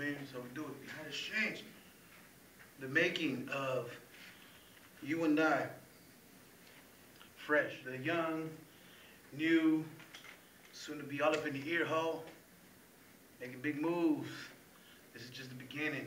So we do it behind scenes. The making of you and I. Fresh, the young, new, soon to be all up in the ear hole, making big moves. This is just the beginning.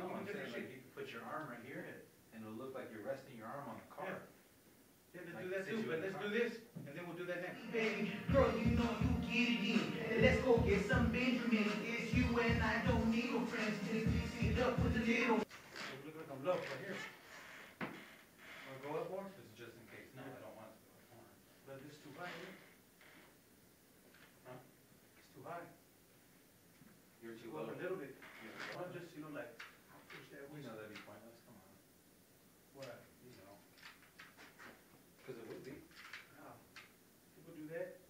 No, we I'm saying like. Yeah, you can put your arm right here and it'll look like you're resting your arm on the car. Yeah, let's do that too. But let's do this and then we'll do that next. Baby, girl, you know you get it in. Let's go get some Benjamin. It's you and I don't need no friends. Just mix it up with a little. Look like I'm low right here. Wanna go up more? This is just in case. No, I don't want it to go up more. But it's too high here. Huh? It's too high. You're too Go low. up a little bit. You're too Well, low. just, you know, like, push that way. We know that'd be pointless. Come on. What? You know. Because it would be. No. People do that.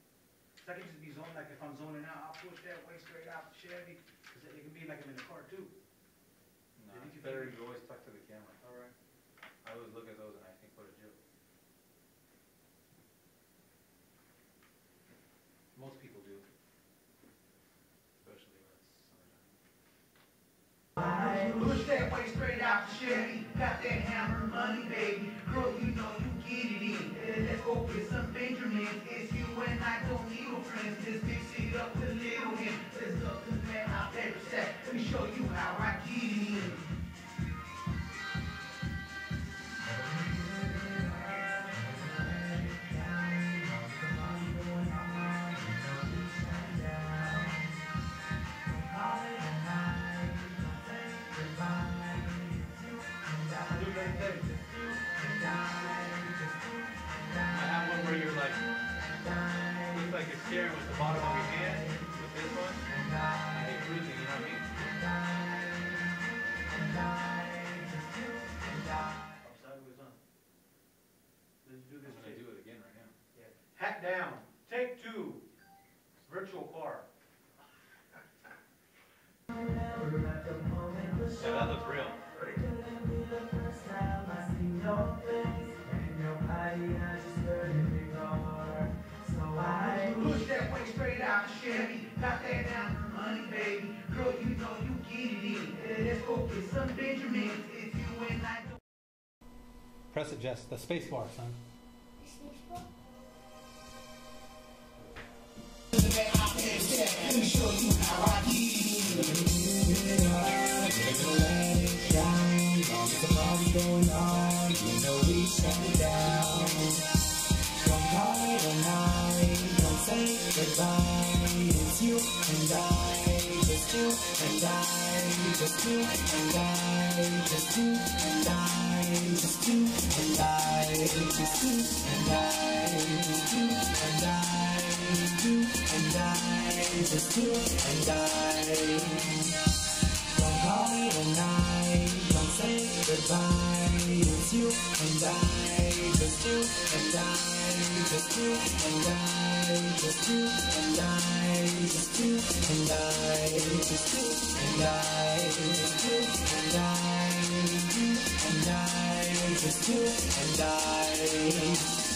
So I can just be zoned, like if I'm zoning out, I'll push that way straight out the Chevy, cause it it can be like I'm in the car too. No, Yeah, you it's can better feel- you always talk to the camera. All right. I always look at those and I think, what a joke. Most people do. Especially when it's summertime. Push that way straight out the Chevy, got that hammer money, baby. Girl, you know you get it in. Eh, Let's go get some Benjamins. It's you and I don't need no friends. Just mix it up with a I have one where you're like, looks like you're staring with the bottom of your hand with this one, and you're cruising, you know what I mean? Up sideways on. Let's do I'm this. gonna do it again right now. Yeah. Hat down. Take two. Virtual car. Yeah, that looks real. The Chevy. Got that hammer money, baby. Girl, you know you get it in. Let's go get some Benjamins. It's you and I don't. Press it, Jess. The space bar, son. just you and I, just you and I, just you and I, just you and I, just you and I, just you and I, just you and I. Don't call it a night, don't say goodbye. It's you and I, just you and I, just you and I, just you and I, just you and I, just you and I